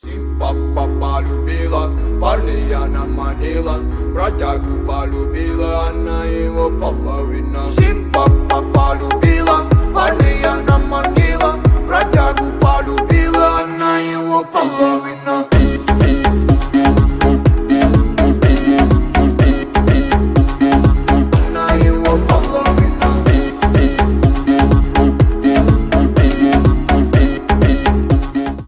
Симпапа полюбила, парня она манила. Бродягу полюбила, она его половина. Симпапа полюбила, парня она манила. Бродягу полюбила, она его половина.